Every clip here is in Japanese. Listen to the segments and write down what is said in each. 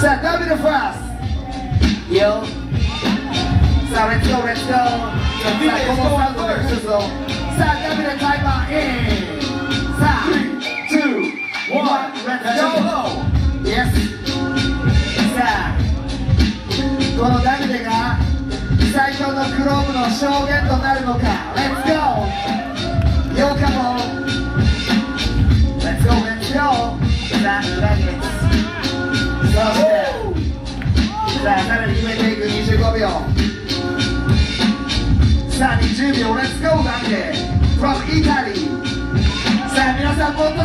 さあ W ファースよさあレッツゴーレッツゴーさあこのサウンドで来るぞさあ W タイマーインさあ2 1 Let's go. Yes. さあこのダビデが最強のクローブの証言となるのかさあ20秒レッツゴーガンデ from Italy さあ皆さんもっと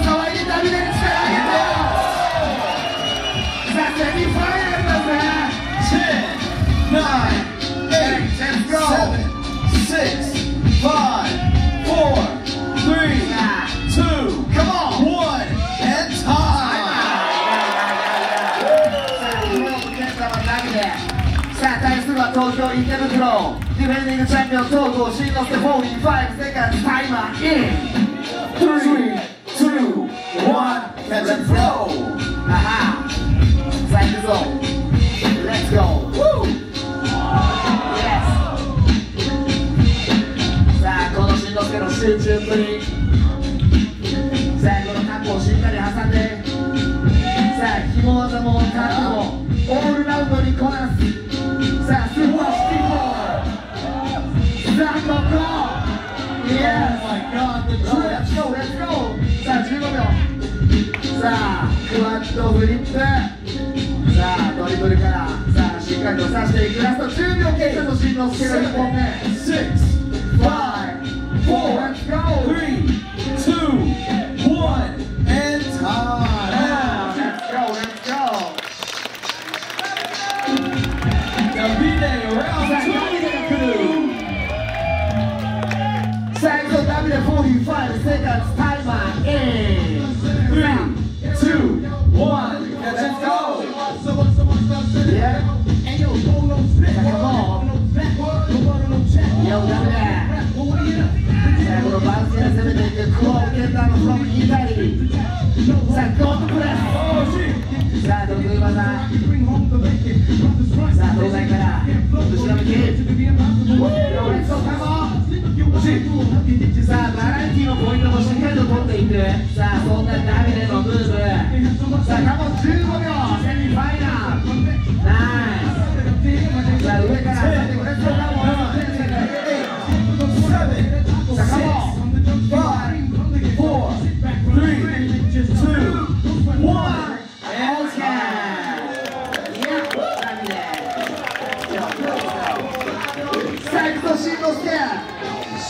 東京池袋ディフェンディングチャンピオン東郷新之助45セカンドタイマーイン Three, two, one, catch and throw. あはさあ行くぞ Let's go Yes さあこの新之助の集中っぷり さあ15秒さあクワッとフリップ。さあドリブルから。さあしっかりと刺していくラスト10秒経過と進路つける1本目6 5 4さあゴートプレス Oh, shit. さあ得意技さあ東西から。後ろ向きさあバラエティのポイントもしっかりと取っていくさあそんなダビデの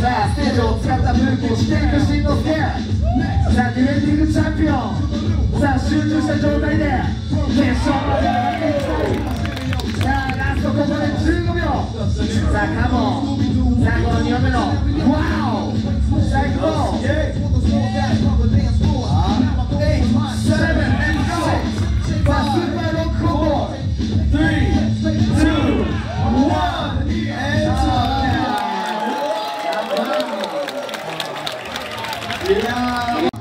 さあ、ステージを使ったムーブをしていくしんのすけ。さあ、ディフェンディングチャンピオン。さあ、集中した状態で決勝まで上がっていきたい。さあ、ラストここで15秒。さあ、カモン。さあ、この2本目の。 안녕하 세.